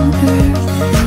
on earth.